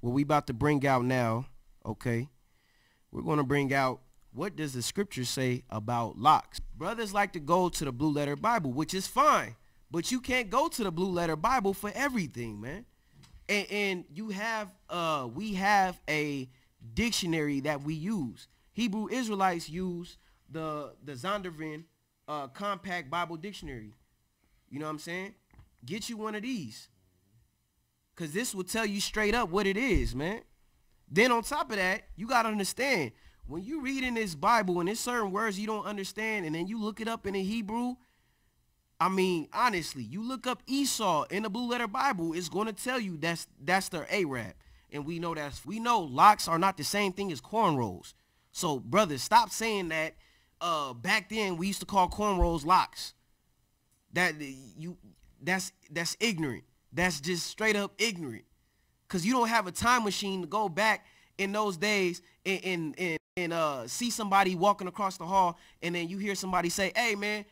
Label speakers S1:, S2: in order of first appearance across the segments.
S1: What we about to bring out now, okay? We're going to bring out what does the scripture say about locks? Brothers like to go to the blue letter Bible, which is fine, but you can't go to the blue letter Bible for everything, man. And, and you have, uh, we have a dictionary that we use. Hebrew Israelites use the the Zondervan uh, Compact Bible Dictionary. You know what I'm saying? Get you one of these. Cause this will tell you straight up what it is, man. Then on top of that, you gotta understand when you read in this Bible and there's certain words you don't understand, and then you look it up in the Hebrew. I mean, honestly, you look up Esau in the Blue Letter Bible, it's going to tell you that's that's their Arab, and we know that's we know locks are not the same thing as cornrows. So, brothers, stop saying that. Uh, back then we used to call cornrows locks. That you, that's that's ignorant. That's just straight up ignorant. Cause you don't have a time machine to go back in those days and and and, and uh see somebody walking across the hall and then you hear somebody say, "Hey man,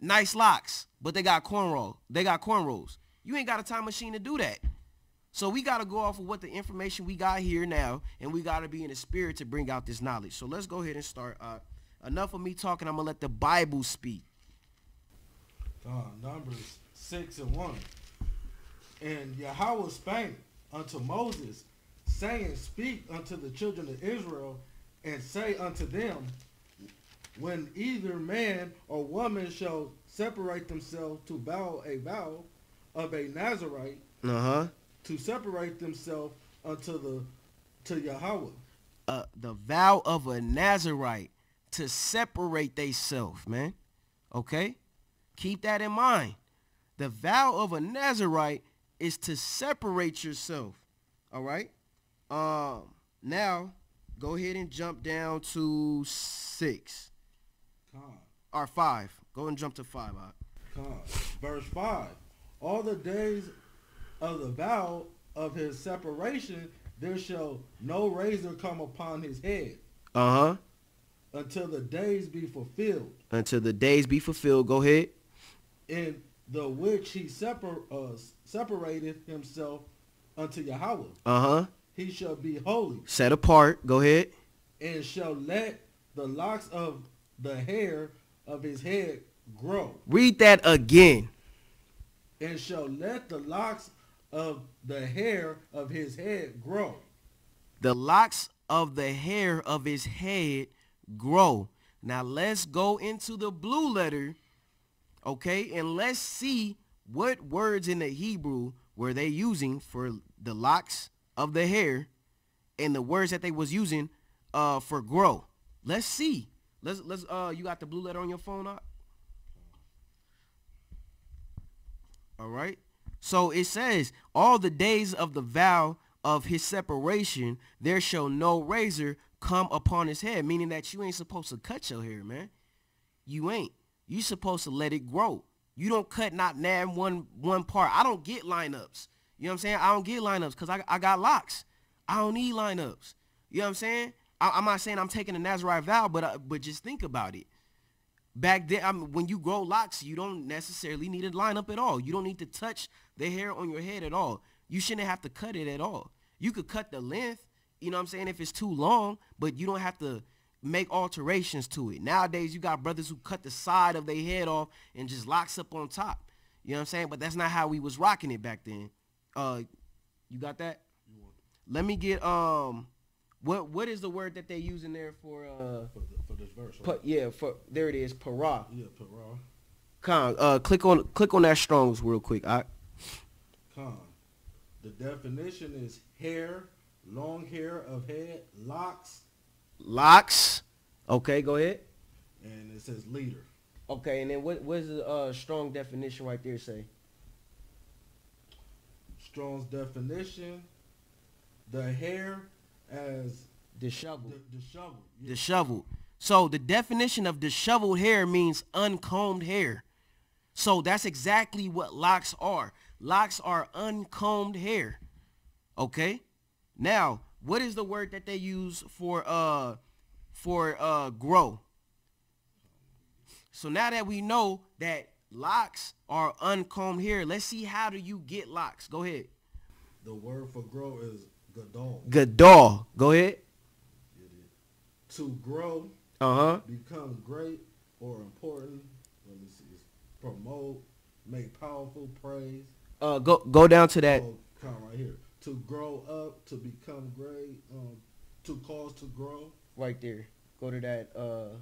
S1: nice locks," but they got cornrow. They got cornrows. You ain't got a time machine to do that. So we got to go off of what the information we got here now, and we got to be in the spirit to bring out this knowledge. So let's go ahead and start. Uh, enough of me talking. I'm gonna let the Bible speak.
S2: Uh, numbers six and one. And Yahweh spake unto Moses, saying, Speak unto the children of Israel, and say unto them, When either man or woman shall separate themselves to vow a vow of a Nazarite,
S1: Uh huh.
S2: to separate themselves unto the to Yahweh.
S1: Uh, the vow of a Nazarite to separate theyself, man. Okay, keep that in mind. The vow of a Nazarite is to separate yourself. All right. Um. Now, go ahead and jump down to six
S2: Con,
S1: or five. Go and jump to five. right.
S2: Verse five. All the days of the vow of his separation, there shall no razor come upon his head
S1: Uh huh.
S2: until the days be fulfilled,
S1: Until the days be fulfilled. Go ahead.
S2: In the which he separ- uh, separated himself unto Yahweh.
S1: Uh huh.
S2: He shall be holy,
S1: Set apart. Go ahead.
S2: and shall let the locks of the hair of his head grow,
S1: Read that again.
S2: and shall let the locks of the hair of his head grow.
S1: the locks of the hair of his head grow. Now let's go into the blue letter, okay, and let's see what words in the Hebrew were they using for the locks of the hair and the words that they was using uh, for grow. Let's see. Let's let's uh you got the blue letter on your phone up? All right. So it says, all the days of the vow of his separation, there shall no razor come upon his head, meaning that you ain't supposed to cut your hair, man. You ain't. You supposed to let it grow. You don't cut not nab one one part. I don't get lineups. You know what I'm saying? I don't get lineups because I, I got locks. I don't need lineups. You know what I'm saying? I, I'm not saying I'm taking a Nazarite vow, but uh, but just think about it back then I mean, when you grow locks you don't necessarily need a lineup at all you don't need to touch the hair on your head at all you shouldn't have to cut it at all you could cut the length you know what i'm saying if it's too long but you don't have to make alterations to it nowadays you got brothers who cut the side of their head off and just locks up on top you know what i'm saying but that's not how we was rocking it back then uh you got that let me get um what what is the word that they use in there for uh
S2: For, the, for this verse, right?
S1: Pa- yeah, for there it is, para.
S2: yeah, para.
S1: Con, uh, click on click on that Strong's real quick. I,
S2: Con. The definition is hair, long hair of head, locks,
S1: locks. Okay, go ahead.
S2: and it says leader.
S1: Okay, and then what what is the uh, strong definition right there say?
S2: Strong's definition, the hair as
S1: Disheveled.
S2: the, disheveled. Yeah.
S1: Disheveled. So the definition of disheveled hair means uncombed hair. So that's exactly what locks are. Locks are uncombed hair. Okay? Now, what is the word that they use for uh for uh grow? So now that we know that locks are uncombed hair. Let's see how do you get locks. Go ahead.
S2: The word for grow is gadol.
S1: Gadol. Go ahead.
S2: To grow,
S1: Uh-huh.
S2: become great or important. Let me see. Promote, make powerful, praise.
S1: Uh go go down to that.
S2: Oh, right here. To grow up, to become great, um, to cause to grow.
S1: Right there. Go to that uh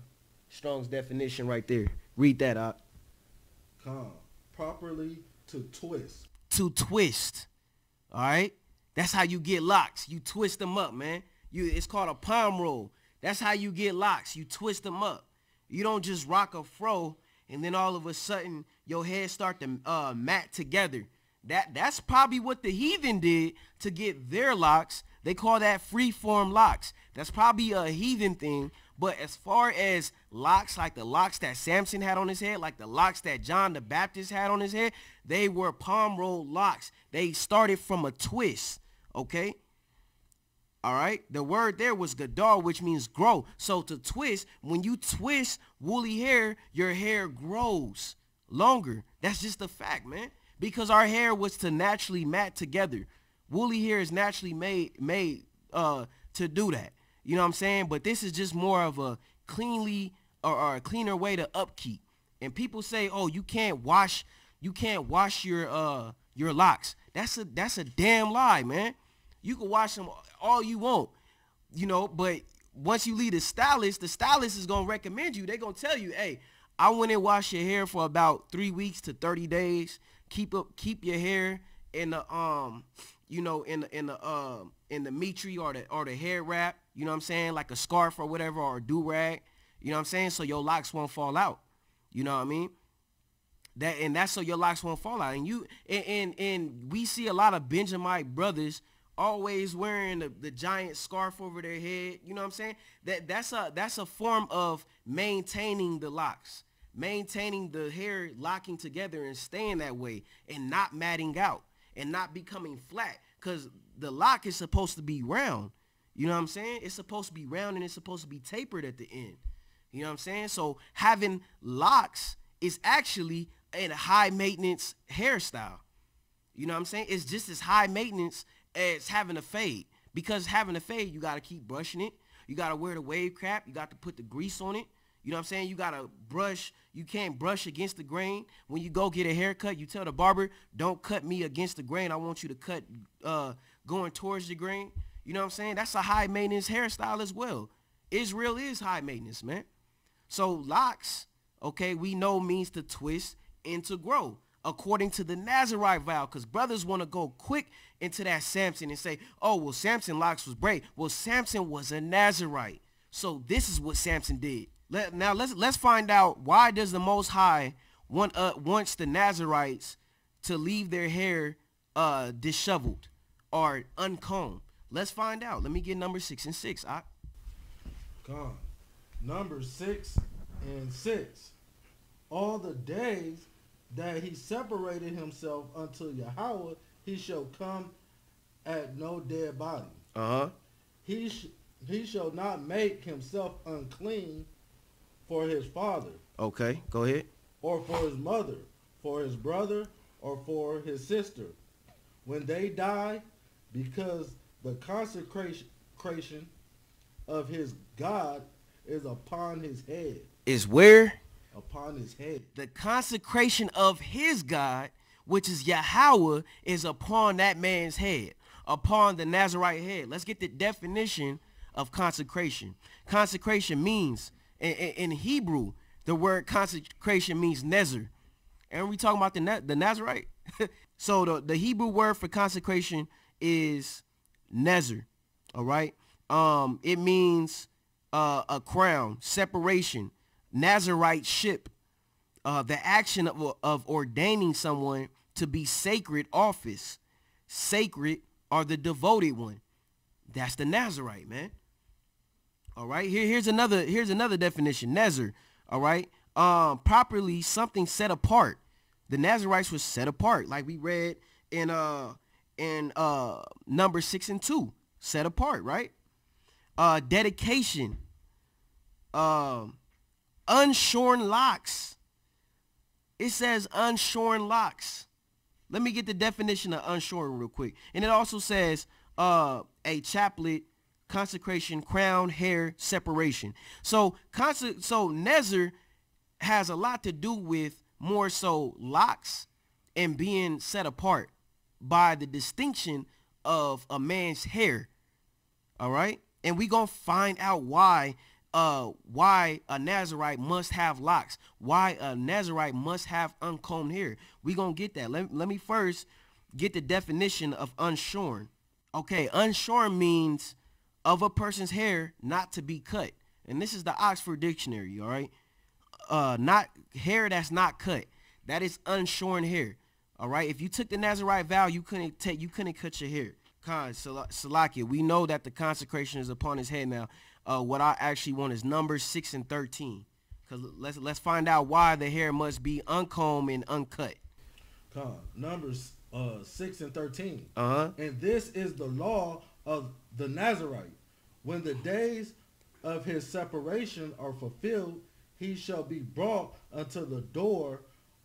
S1: Strong's definition right there. Read that out.
S2: Come properly to twist.
S1: To twist. All right? That's how you get locks. You twist them up, man. You it's called a palm roll. That's how you get locks. You twist them up. You don't just rock a fro and then all of a sudden your head start to uh, mat together. That that's probably what the heathen did to get their locks. They call that free-form locks. That's probably a heathen thing. But as far as locks, like the locks that Samson had on his head, like the locks that John the Baptist had on his head, they were palm roll locks. They started from a twist. Okay. All right. The word there was gadar, which means grow. So to twist, when you twist woolly hair, your hair grows longer. That's just a fact, man. Because our hair was to naturally mat together. Woolly hair is naturally made made uh to do that. You know what I'm saying? But this is just more of a cleanly or, or a cleaner way to upkeep. And people say, "Oh, you can't wash you can't wash your uh your locks." That's a that's a damn lie, man. You can wash them all you want, you know, but once you leave the stylist, the stylist is gonna recommend you. They're gonna tell you, hey, I went and washed your hair for about three weeks to 30 days. Keep up keep your hair in the um, you know, in the in the um in the mitri or the or the hair wrap, you know what I'm saying? Like a scarf or whatever or a do-rag. You know what I'm saying? So your locks won't fall out. You know what I mean? That and that's so your locks won't fall out. And you and and, and we see a lot of Benjamite brothers always wearing the, the giant scarf over their head. You know what I'm saying? That that's a that's a form of maintaining the locks, maintaining the hair locking together and staying that way and not matting out and not becoming flat. Cause the lock is supposed to be round. You know what I'm saying? It's supposed to be round and it's supposed to be tapered at the end. You know what I'm saying? So having locks is actually a high maintenance hairstyle. You know what I'm saying? It's just as high maintenance as having a fade. Because having a fade, you got to keep brushing it. You got to wear the wave cap. You got to put the grease on it. You know what I'm saying? You got to brush. You can't brush against the grain. When you go get a haircut, you tell the barber, don't cut me against the grain. I want you to cut uh, going towards the grain. You know what I'm saying? That's a high maintenance hairstyle as well. Israel is high maintenance, man. So locks, okay, we know means to twist and to grow according to the Nazarite vow because brothers want to go quick into that Samson and say, oh, well, Samson locks was great. Well, Samson was a Nazarite. So this is what Samson did. Let, now let's let's find out why does the Most High want uh, wants the Nazarites to leave their hair uh, disheveled or uncombed. Let's find out. Let me get number six and six. I,
S2: Gone. Number six and six. All the days that he separated himself unto Yahweh, he shall come at no dead body.
S1: uh-huh.
S2: He sh- he shall not make himself unclean for his father,
S1: Okay, go ahead.
S2: or for his mother, for his brother, or for his sister, when they die, because the consecration of his God is upon his head,
S1: Is where
S2: upon his head.
S1: the consecration of his God, which is Yahweh, is upon that man's head, upon the Nazarite head. Let's get the definition of consecration. Consecration means, in, Hebrew, the word consecration means nezer. And we talking about the, the Nazarite? so the, the Hebrew word for consecration is nezer, all right? Um, it means uh, a crown, separation, Nazarite ship, uh, the action of, of ordaining someone to be sacred office, sacred or the devoted one. That's the Nazarite, man. All right. Here, here's another. Here's another definition. Nazar. All right. Um, properly something set apart. The Nazarites were set apart, like we read in uh in uh number six and two. Set apart, right? Uh, dedication. Um, unshorn locks It says unshorn locks. Let me get the definition of unshorn real quick. And it also says uh, a chaplet, consecration, crown, hair, separation. So, so Nezer has a lot to do with more so locks and being set apart by the distinction of a man's hair. All right? And we going to find out why uh why a Nazarite must have locks, why a Nazarite must have uncombed hair. We going to get that. Let, let me first get the definition of unshorn. Okay, unshorn means of a person's hair not to be cut. And this is the Oxford Dictionary, all right? Uh not hair that's not cut. That is unshorn hair. All right? If you took the Nazarite vow, you couldn't take you couldn't cut your hair. Khan, Salakia, we know that the consecration is upon his head now. Uh, what I actually want is Numbers 6 and 13. Because let's, let's find out why the hair must be uncombed and uncut.
S2: Khan, Numbers uh, 6 and 13.
S1: Uh-huh.
S2: And this is the law of the Nazarite. When the days of his separation are fulfilled, he shall be brought unto the door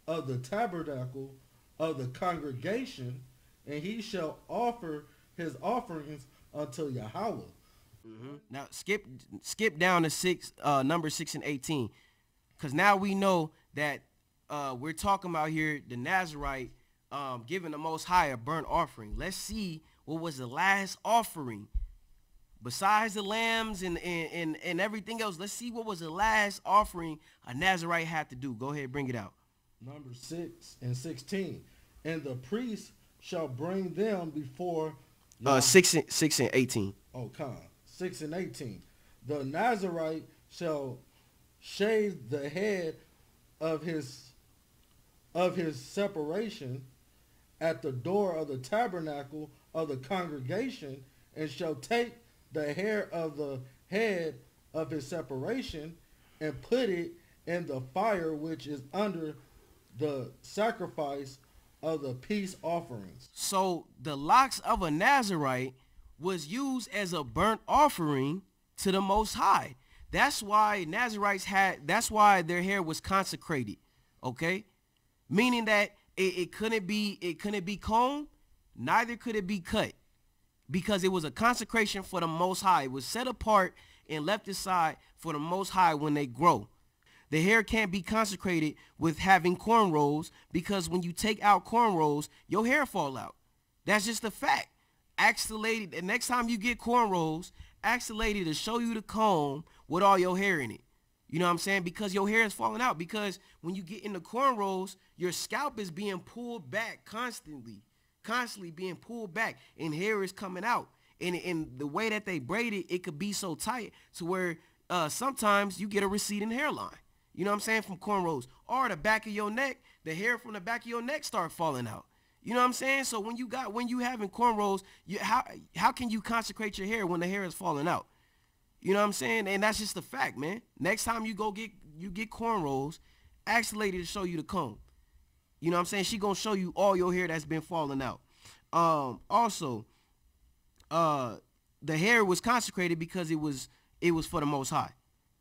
S2: of the tabernacle of the congregation, and he shall offer his offerings unto Yahweh.
S1: Mm-hmm. Now skip skip down to six, uh, number six and eighteen, because now we know that uh, we're talking about here the Nazarite um, giving the Most High a burnt offering. Let's see what was the last offering besides the lambs and, and, and, and everything else. Let's see what was the last offering a Nazarite had to do. Go ahead, bring it out.
S2: Number six and sixteen, and the priest shall bring them before
S1: uh, six and six and eighteen.
S2: Oh, come. Six and eighteen. The Nazarite shall shave the head of his of his separation at the door of the tabernacle of the congregation, and shall take the hair of the head of his separation and put it in the fire which is under the sacrifice of the peace offerings.
S1: So the locks of a Nazarite was used as a burnt offering to the Most High. That's why Nazarites had, that's why their hair was consecrated, okay? Meaning that it, it couldn't be, it couldn't be combed, neither could it be cut because it was a consecration for the Most High. It was set apart and left aside for the Most High when they grow. The hair can't be consecrated with having cornrows because when you take out cornrows, your hair fall out. That's just a fact. Ask the lady, the next time you get cornrows, ask the lady to show you the comb with all your hair in it. You know what I'm saying? Because your hair is falling out. Because when you get in the cornrows, your scalp is being pulled back constantly. Constantly being pulled back. And hair is coming out. And, and the way that they braid it, it could be so tight to where uh, sometimes you get a receding hairline. You know what I'm saying? From cornrows. Or the back of your neck, the hair from the back of your neck start falling out. You know what I'm saying? So when you got when you having cornrows, you, how how can you consecrate your hair when the hair is falling out? You know what I'm saying? And that's just the fact, man. Next time you go get you get cornrows, ask the lady to show you the comb. You know what I'm saying? She gonna show you all your hair that's been falling out. Um, also, uh, the hair was consecrated because it was it was for the Most High.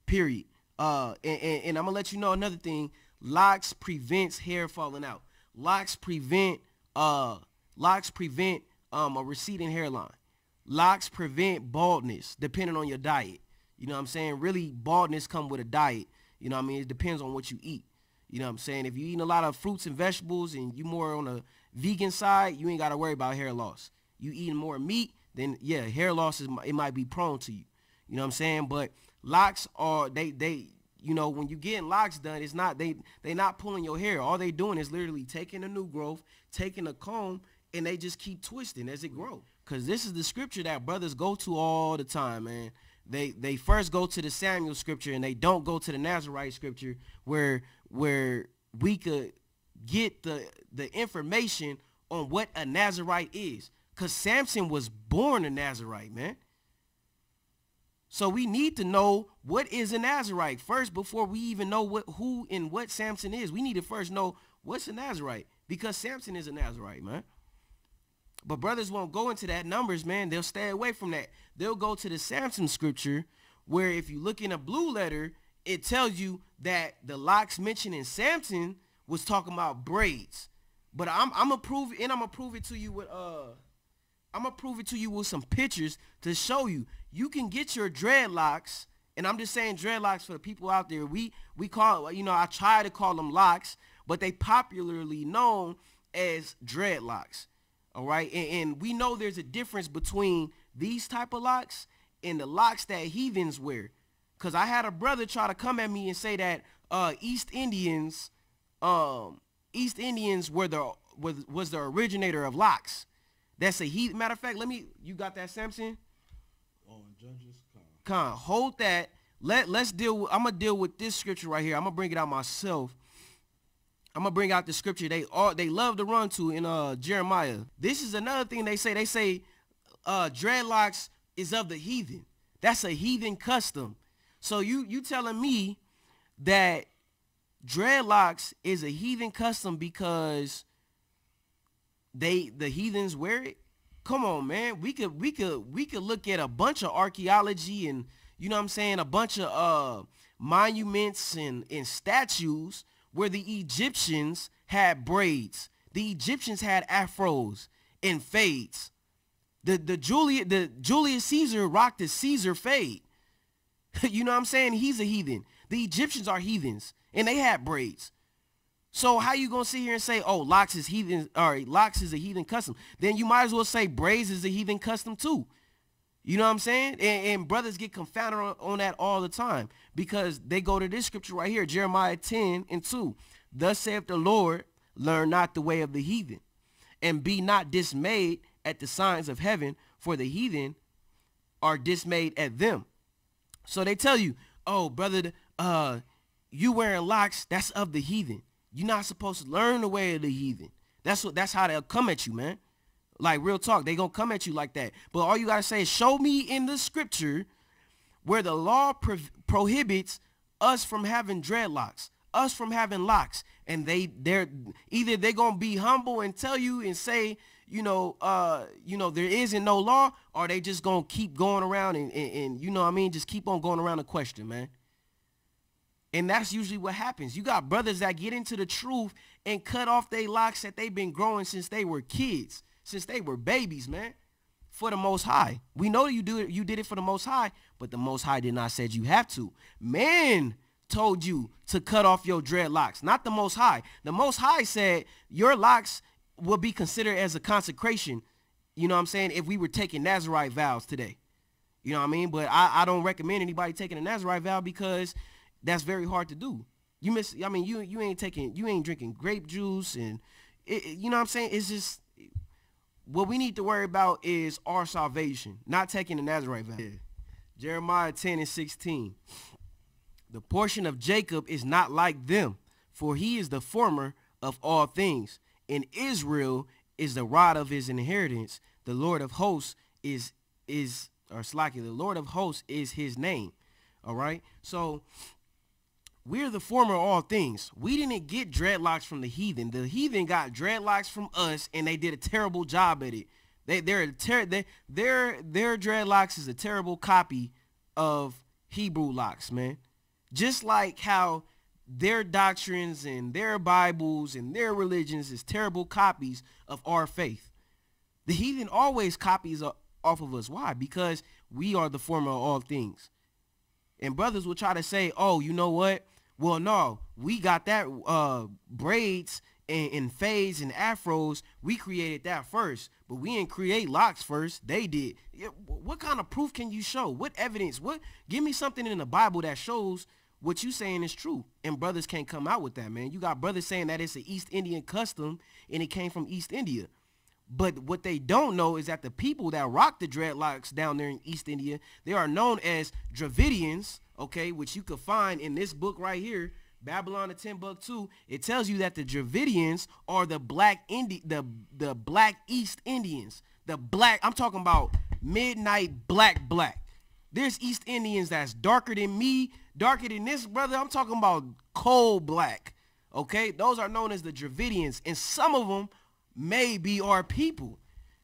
S1: Period. Uh, and, and, and I'm gonna let you know another thing. Locks prevents hair falling out. Locks prevent uh locks prevent um a receding hairline. Locks prevent baldness depending on your diet. You know what I'm saying? Really baldness come with a diet. You know what I mean? It depends on what you eat. You know what I'm saying? If you eating a lot of fruits and vegetables and you more on the vegan side, you ain't got to worry about hair loss. You eating more meat, then yeah, hair loss is it might be prone to you. You know what I'm saying? But locks are they they you know when you getting locks done, it's not they they not pulling your hair. All they doing is literally taking a new growth, taking a comb, and they just keep twisting as it grow. Cause this is the scripture that brothers go to all the time, man. They they first go to the Samuel scripture and they don't go to the Nazarite scripture where where we could get the the information on what a Nazarite is. Cause Samson was born a Nazarite, man. So we need to know what is a Nazarite first before we even know what who and what Samson is. We need to first know what's a Nazarite because Samson is a Nazarite, man. But brothers won't go into that numbers, man. They'll stay away from that. They'll go to the Samson scripture where if you look in a blue letter, it tells you that the locks mentioned in Samson was talking about braids. But I'm I'm gonna prove it, and I'm gonna prove it to you with uh, I'm gonna prove it to you with some pictures to show you you can get your dreadlocks. And I'm just saying dreadlocks for the people out there. We we call you know I try to call them locks, but they popularly known as dreadlocks. All right, and, and we know there's a difference between these type of locks and the locks that heathens wear. Cause I had a brother try to come at me and say that uh, East Indians, um, East Indians were the was, was the originator of locks. That's a heath. Matter of fact, let me. You got that, Samson?
S2: Oh, Judges.
S1: Con, hold that. Let let's deal. With, I'm gonna deal with this scripture right here. I'm gonna bring it out myself. I'm gonna bring out the scripture they all they love to run to in uh Jeremiah. This is another thing they say. They say uh dreadlocks is of the heathen. That's a heathen custom. So you you telling me that dreadlocks is a heathen custom because they the heathens wear it? Come on, man. We could we could we could look at a bunch of archaeology and you know what I'm saying, a bunch of uh monuments and, and statues where the Egyptians had braids. The Egyptians had afros and fades. The the Julius the Julius Caesar rocked the Caesar fade. you know what I'm saying? He's a heathen. The Egyptians are heathens, and they had braids. So how you gonna sit here and say, oh, locks is heathen, or locks is a heathen custom? Then you might as well say braids is a heathen custom too. You know what I'm saying? And, and brothers get confounded on, on, that all the time because they go to this scripture right here, Jeremiah 10 and 2. Thus saith the Lord, learn not the way of the heathen, and be not dismayed at the signs of heaven, for the heathen are dismayed at them. So they tell you, oh, brother, uh, you wearing locks, that's of the heathen. You're not supposed to learn the way of the heathen. That's what that's how they'll come at you, man. Like real talk, they gonna come at you like that. But all you gotta say is show me in the scripture where the law pro prohibits us from having dreadlocks, us from having locks, and they they're either they're gonna be humble and tell you and say you know, uh, you know, there isn't no law, or they just gonna keep going around and, and, and, you know what I mean, just keep on going around the question, man. And that's usually what happens. You got brothers that get into the truth and cut off their locks that they've been growing since they were kids, since they were babies, man. For the Most High, we know you do it. You did it for the Most High, but the Most High did not said you have to. Man told you to cut off your dreadlocks, not the Most High. The Most High said your locks will be considered as a consecration, you know what I'm saying, if we were taking Nazarite vows today. You know what I mean? But I, I don't recommend anybody taking a Nazarite vow because that's very hard to do. You miss, I mean, you you ain't taking, you ain't drinking grape juice and, it, you know what I'm saying? It's just, what we need to worry about is our salvation, not taking the Nazarite vow. Yeah. Jeremiah 10 and 16. The portion of Jacob is not like them, for he is the former of all things and Israel is the rod of his inheritance. The Lord of hosts is is or slacky. The Lord of hosts is his name. All right. So we're the former of all things. We didn't get dreadlocks from the heathen. The heathen got dreadlocks from us, and they did a terrible job at it. They they're ter- they, their their dreadlocks is a terrible copy of Hebrew locks, man. Just like how their doctrines and their Bibles and their religions is terrible copies of our faith. The heathen always copies off of us. Why? Because we are the former of all things. And brothers will try to say, oh, you know what? Well, no, we got that uh, braids and, and fades and afros. We created that first, but we didn't create locks first. They did. What kind of proof can you show? What evidence? What? Give me something in the Bible that shows what you saying is true. And brothers can't come out with that, man. You got brothers saying that it's an East Indian custom and it came from East India. But what they don't know is that the people that rock the dreadlocks down there in East India, they are known as Dravidians, okay, which you could find in this book right here, Babylon the Timbuktu. It tells you that the Dravidians are the black Indi the the black East Indians. The black, I'm talking about midnight black black. There's East Indians that's darker than me, darker than this, brother. I'm talking about coal black. Okay, those are known as the Dravidians, and some of them may be our people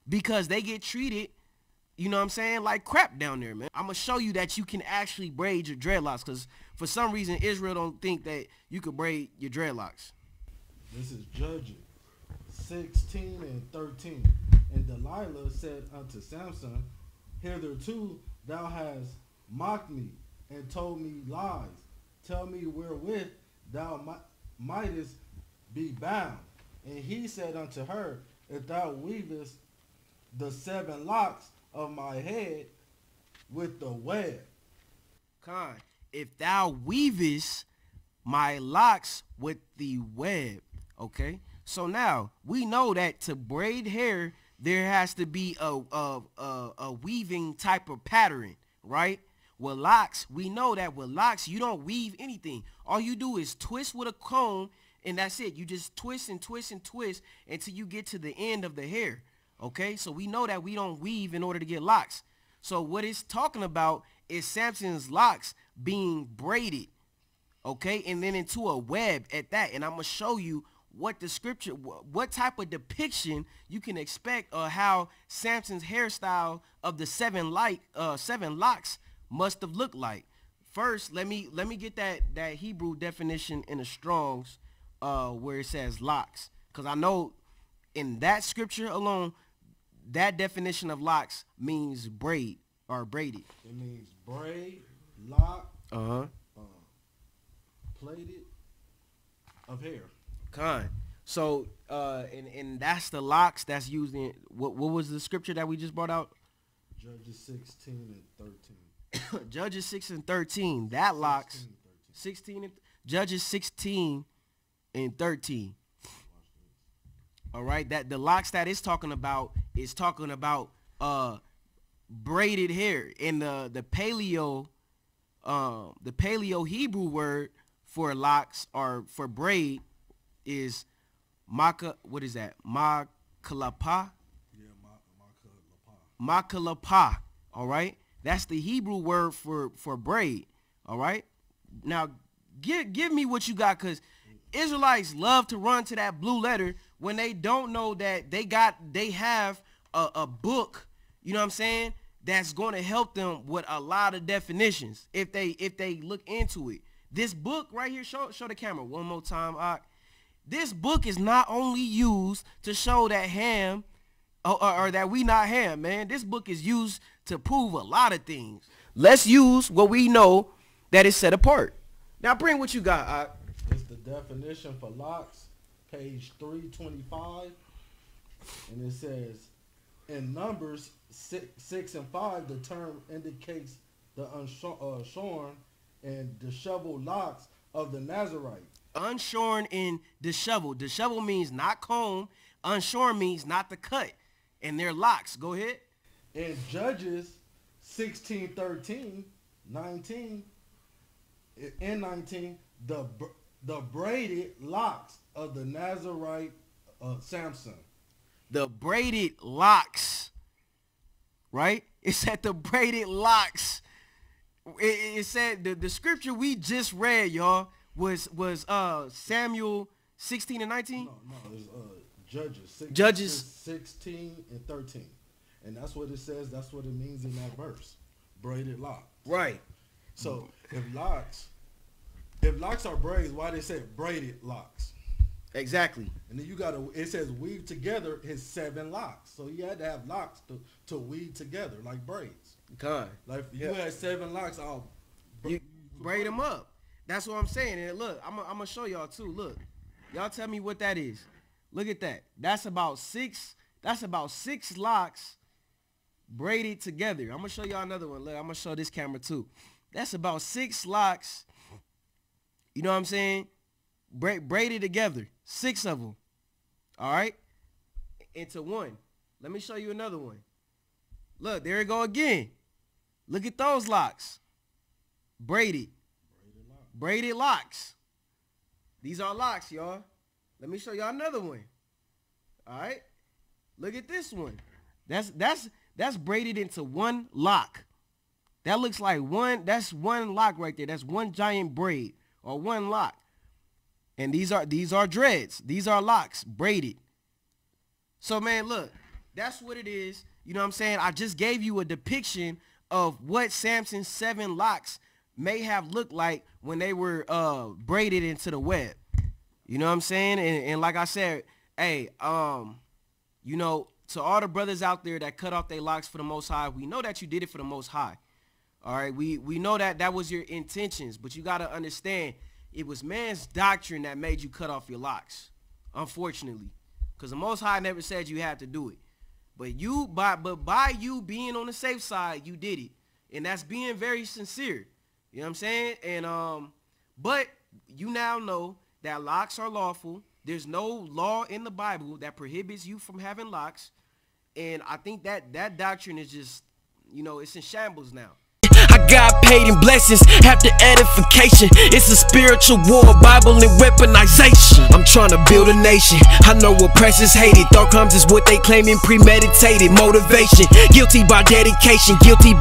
S1: because they get treated, you know what I'm saying, like crap down there, man. I'm gonna show you that you can actually braid your dreadlocks because for some reason Israel don't think that you could braid your dreadlocks.
S2: This is Judges 16 and 13. And Delilah said unto Samson, Hitherto thou hast mocked me and told me lies. Tell me wherewith thou mi- mightest be bound. And he said unto her, If thou weavest the seven locks of my head with the web.
S1: Khan, if thou weavest my locks with the web. Okay? So now we know that to braid hair, there has to be a, a, a, a weaving type of pattern, right? With locks, we know that with locks, you don't weave anything. All you do is twist with a comb and that's it. You just twist and twist and twist until you get to the end of the hair. Okay? So we know that we don't weave in order to get locks. So what it's talking about is Samson's locks being braided. Okay? And then into a web at that. And I'm going to show you what the scripture, what type of depiction you can expect or how Samson's hairstyle of the seven light, uh, seven locks must have looked like. First, let me let me get that that Hebrew definition in the Strong's uh, where it says locks, because I know in that scripture alone, that definition of locks means braid or braided.
S2: It means braid, lock,
S1: Uh-huh.
S2: uh, plaited of hair.
S1: Con. So, uh, and, and that's the locks that's used in, what, what was the scripture that we just brought out?
S2: Judges 16 and 13.
S1: Judges 6 and 13. That locks,
S2: 16, 13.
S1: 16, and, Judges 16 and 13. All right, that the locks that is talking about is talking about uh braided hair. in the the paleo um the paleo Hebrew word for locks or for braid is maka what is that? Makalapa?
S2: Yeah, ma- Maka Lapa.
S1: Makalapa. All right? That's the Hebrew word for for braid. All right? Now give give me what you got cuz Israelites love to run to that blue letter when they don't know that they got they have a, a book, you know what I'm saying? That's going to help them with a lot of definitions if they if they look into it. This book right here, show show the camera one more time. Ak. This book is not only used to show that ham or, or, or that we not ham, man. This book is used to prove a lot of things. Let's use what we know that is set apart. Now bring what you got. Ak.
S2: It's the definition for locks, page 325. And it says, in Numbers 6, six and 5, the term indicates the unshorn uh, and disheveled locks of the Nazarite.
S1: Unshorn and disheveled. Disheveled means not comb. Unshorn means not the cut. And their locks. Go ahead.
S2: In Judges 16, 13, 19, in 19, the, the braided locks of the Nazarite uh, Samson.
S1: The braided locks. Right? It said the braided locks. It, it said the, the scripture we just read, y'all, was was uh Samuel 16 and 19.
S2: No, no, it's uh, Judges. Six,
S1: Judges.
S2: 16 and 13. And that's what it says. That's what it means in that verse. Braided locks.
S1: Right.
S2: So if locks, if locks are braids, why they say braided locks?
S1: Exactly.
S2: And then you gotta, it says weave together his seven locks. So he had to have locks to, to weave together like braids.
S1: God.
S2: Like if you
S1: Yeah.
S2: had seven locks, I'll
S1: You braid them up. That's what I'm saying. And look, I'm gonna show y'all too. Look, y'all tell me what that is. Look at that. That's about six. That's about six locks braided together. I'm gonna show y'all another one. Look, I'm gonna show this camera too. That's about six locks. You know what I'm saying? Bra- braided together. Six of them. All right. Into one. Let me show you another one. Look, there it go again. Look at those locks. Braided.
S2: Braided
S1: locks. These are locks, y'all. Let me show y'all another one. All right. Look at this one. That's that's that's braided into one lock. That looks like one. That's one lock right there. That's one giant braid or one lock. And these are these are dreads. These are locks braided. So man, look, that's what it is. You know what I'm saying? I just gave you a depiction of what Samson's seven locks may have looked like when they were uh, braided into the web. You know what I'm saying? And, and like I said, hey, um, you know, to all the brothers out there that cut off their locks for the Most High, we know that you did it for the Most High. All right, we we know that that was your intentions, but you got to understand it was man's doctrine that made you cut off your locks. Unfortunately, because the Most High never said you had to do it, but you by but by you being on the safe side, you did it, and that's being very sincere. You know what I'm saying? And um, but you now know that locks are lawful. There's no law in the Bible that prohibits you from having locks. And I think that that doctrine is just, you know, it's in shambles now.
S3: I got paid in blessings after edification. It's a spiritual war, Bible and weaponization. I'm trying to build a nation. I know oppressors hate it. Thought crimes is what they claiming premeditated motivation. Guilty by dedication, guilty